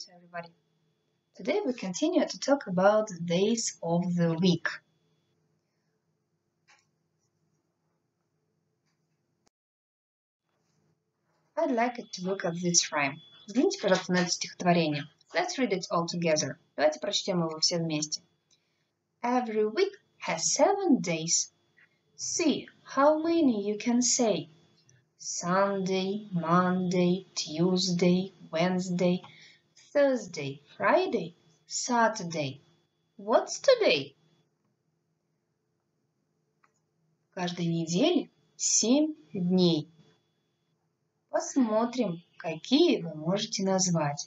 Здравствуйте, everybody. Today we continue to talk about the days of the week. I'd like you to look at this rhyme. Взгляните, пожалуйста, на это стихотворение. Let's read it all together. Давайте прочтем его все вместе. Every week has seven days. See how many you can say. Sunday, Monday, Tuesday, Wednesday, Thursday, Friday, Saturday. What's today? Каждой недели семь дней. Посмотрим, какие вы можете назвать.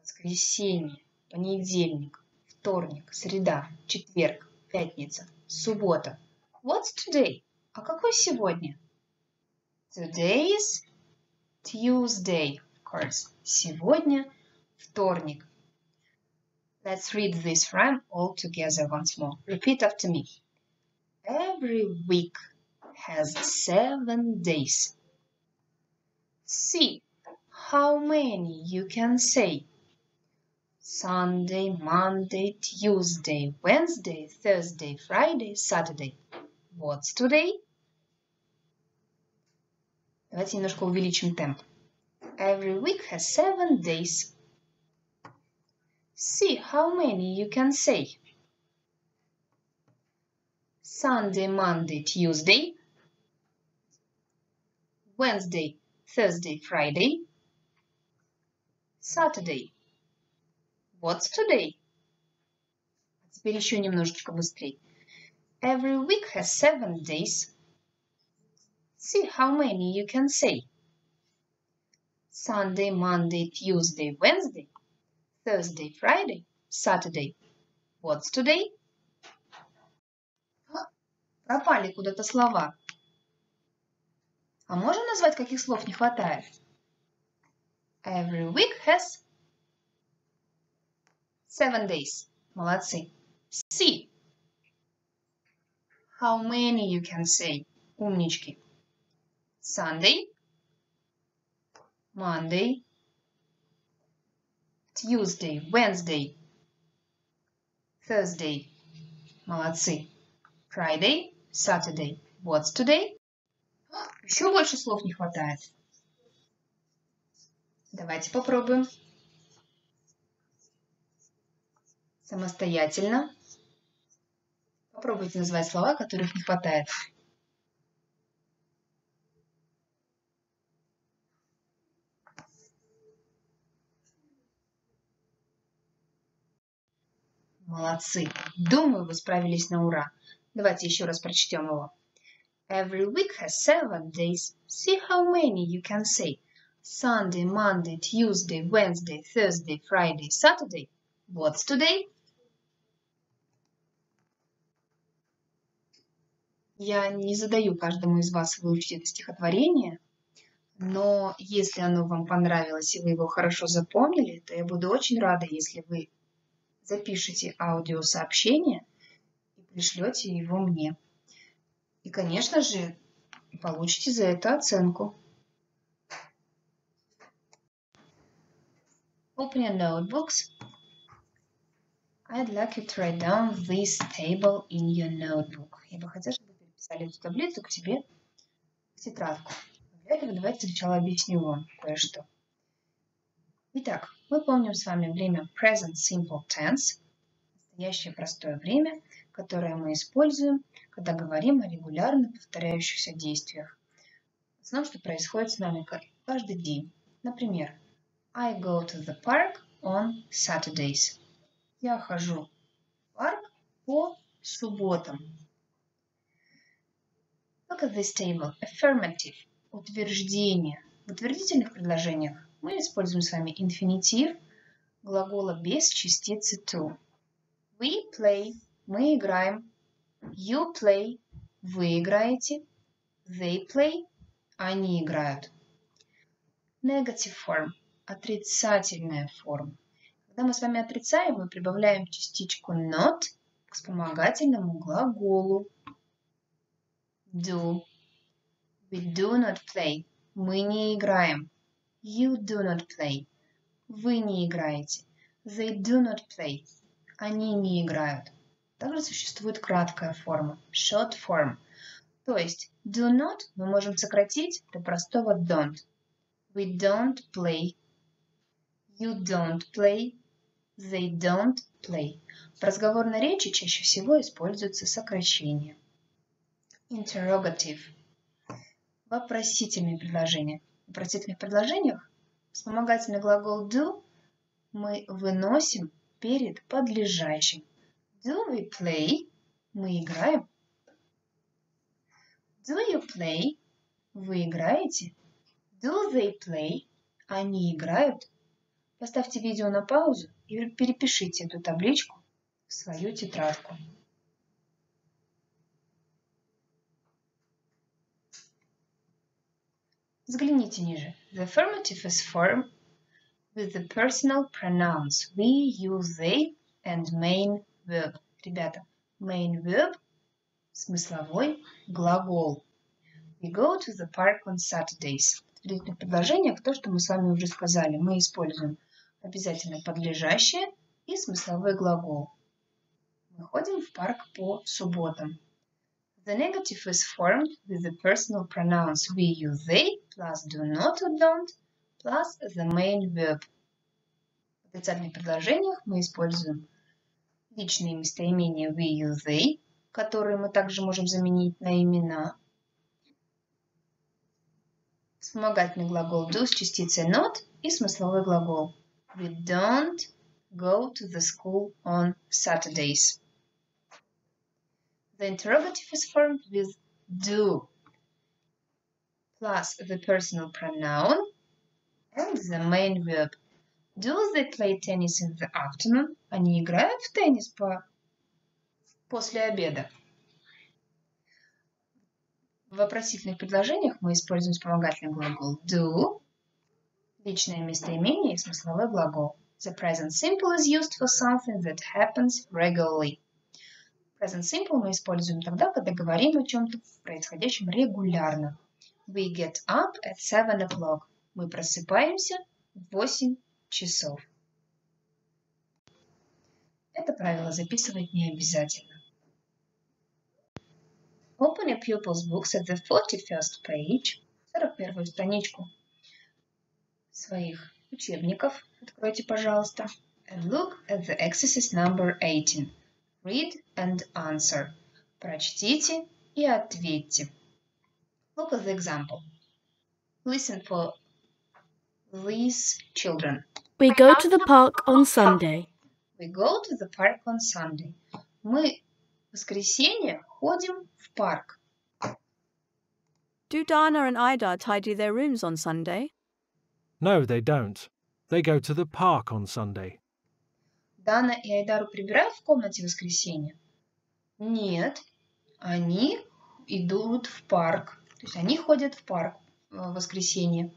Воскресенье, понедельник, вторник, среда, четверг, пятница, суббота. What's today? А какой сегодня? Today is Tuesday, course. Сегодня вторник. Let's read this rhyme all together once more. Repeat after me. Every week has seven days. See how many you can say. Sunday, Monday, Tuesday, Wednesday, Thursday, Friday, Saturday. What's today? Давайте немножко увеличим темп. Every week has seven days. See how many you can say. Sunday, Monday, Tuesday, Wednesday, Thursday, Friday, Saturday. What's today? Теперь еще немножечко быстрее. Every week has seven days. See how many you can say. Sunday, Monday, Tuesday, Wednesday, Thursday, Friday, Saturday. What's today? Пропали куда-то слова. А можно назвать, каких слов не хватает? Every week has seven days. Молодцы. See. How many you can say? Умнички. Sunday, Monday, Tuesday, Wednesday, Thursday. Молодцы. Friday, Saturday. What's today? Еще больше слов не хватает. Давайте попробуем. Самостоятельно. Попробуйте назвать слова, которых не хватает. Молодцы. Думаю, вы справились на ура. Давайте еще раз прочтем его. Every week has seven days. See how many you can say. Sunday, Monday, Tuesday, Wednesday, Thursday, Friday, Saturday. What's today? Я не задаю каждому из вас выучить это стихотворение, но если оно вам понравилось и вы его хорошо запомнили, то я буду очень рада, если вы запишите аудиосообщение и пришлете его мне. И, конечно же, получите за это оценку. Open your notebooks. I'd like you to write down this table in your notebook. Я бы хотела, чтобы вы переписали эту таблицу к себе в тетрадку. Для этого давайте сначала объясню вам кое-что. Итак, мы помним с вами время present simple tense, настоящее простое время, которое мы используем, когда говорим о регулярно повторяющихся действиях. Основном, что происходит с нами каждый день. Например, I go to the park on Saturdays. Я хожу в парк по субботам. Look at this table. Affirmative. Утверждение. В утвердительных предложениях мы используем с вами инфинитив глагола без частицы to. We play. Мы играем. You play. Вы играете. They play. Они играют. Negative form. Отрицательная форма. Когда мы с вами отрицаем, мы прибавляем частичку not к вспомогательному глаголу. Do. We do not play. Мы не играем. You do not play. Вы не играете. They do not play. Они не играют. Также существует краткая форма, short form. То есть do not мы можем сократить до простого don't. We don't play. You don't play. They don't play. В разговорной речи чаще всего используется сокращение. Interrogative. Вопросительные предложения. Вопросительных предложениях вспомогательный глагол do мы выносим перед подлежащим. Do we play? Мы играем. Do you play? Вы играете? Do they play? Они играют. Поставьте видео на паузу и перепишите эту табличку в свою тетрадку. Взгляните ниже. The affirmative is formed with the personal pronouns we, you, they and main verb. Ребята, main verb – смысловой глагол. We go to the park on Saturdays. В длительных предложениях то, что мы с вами уже сказали, мы используем обязательно подлежащее и смысловой глагол. Мы ходим в парк по субботам. The negative is formed with the personal pronouns we, you, they, plus do not or don't, plus the main verb. В отрицательных предложениях мы используем личные местоимения we, you, they, которые мы также можем заменить на имена. Вспомогательный глагол do с частицей not и смысловой глагол We don't go to the school on Saturdays. The interrogative is formed with do plus the personal pronoun and the main verb. Do they play tennis in the afternoon? Они играют в теннис по... после обеда. В вопросительных предложениях мы используем вспомогательный глагол do личное местоимение и смысловой глагол. The present simple is used for something that happens regularly. Present simple мы используем тогда, когда говорим о чем-то происходящем регулярно. We get up at 7 o'clock. Мы просыпаемся в 8 часов. Это правило записывать не обязательно. Open a pupil's books at the 41st page, 41 страничку своих учебников. Откройте, пожалуйста. And look at the exercise number 18. Read and answer. Прочтите и ответьте. Look at the example. Listen for these children. We go to the park on Sunday. We go to the park on Sunday. Мы в воскресенье ходим в парк. Do Dana and Ida tidy their rooms on Sunday? No, they don't. They go to the park on Sunday. Дана и Айдару прибирают в комнате в воскресенье? Нет, они идут в парк. То есть они ходят в парк в воскресенье.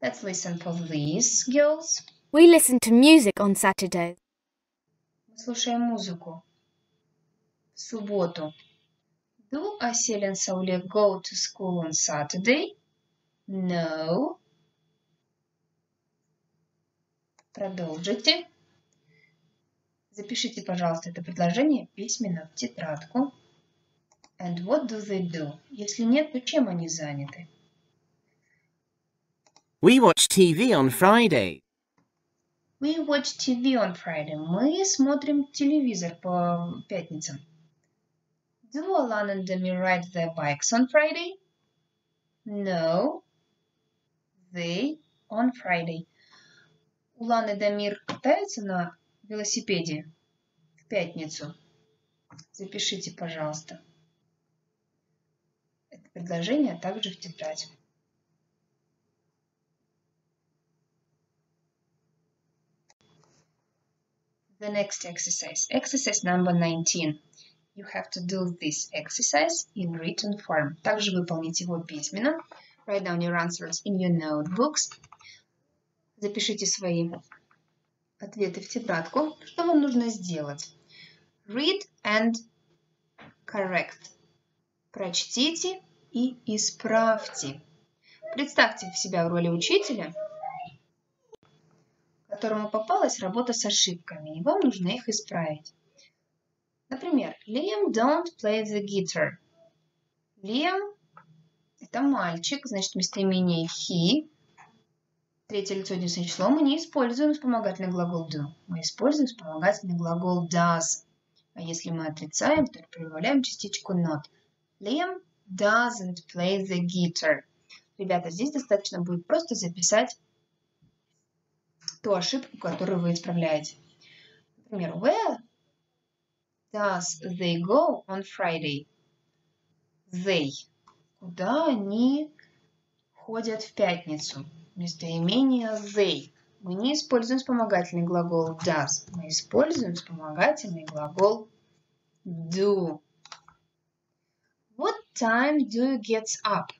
Let's listen for these girls. We listen to music on Saturdays. Мы слушаем музыку. В субботу. Do Асель and Сауле go to school on Saturday? No. Продолжите. Запишите, пожалуйста, это предложение письменно в тетрадку. And what do they do? Если нет, то чем они заняты? We watch TV on Friday. We watch TV on Friday. Мы смотрим телевизор по пятницам. Do Alan and Demi ride their bikes on Friday? No. They on Friday. Улан и Дамир катаются на велосипеде в пятницу? Запишите, пожалуйста. Предложение также в тетрадь. The next exercise, exercise number 19. You have to do this exercise in written form. Также выполнить его письменно. Write down your answers in your notebooks. Запишите свои ответы в тетрадку. Что вам нужно сделать? Read and correct. Прочтите и исправьте. Представьте себя в роли учителя. которому попалась работа с ошибками, и вам нужно их исправить. Например, Liam don't play the guitar. Liam – это мальчик, значит, местоимение he. Третье лицо единственное число мы не используем вспомогательный глагол do. Мы используем вспомогательный глагол does. А если мы отрицаем, то прибавляем частичку not. Liam doesn't play the guitar. Ребята, здесь достаточно будет просто записать ту ошибку, которую вы исправляете. Например, where does they go on Friday? They. Куда они ходят в пятницу? Местоимение they. Мы не используем вспомогательный глагол does. Мы используем вспомогательный глагол do. Time do you get up?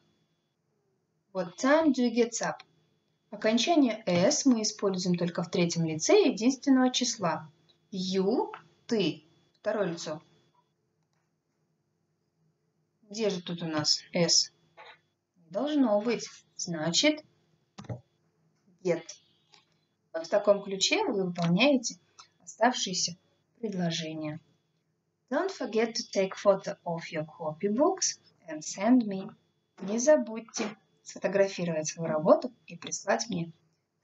What time do you get up? Окончание s мы используем только в третьем лице единственного числа. You – ты. Второе лицо. Где же тут у нас s? Должно быть. Значит, get. Вот в таком ключе вы выполняете оставшиеся предложения. Don't forget to take photo of your copybooks and send me. Не забудьте сфотографировать свою работу и прислать мне.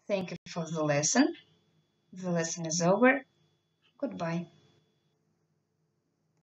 Thank you for the lesson. The lesson is over. Goodbye.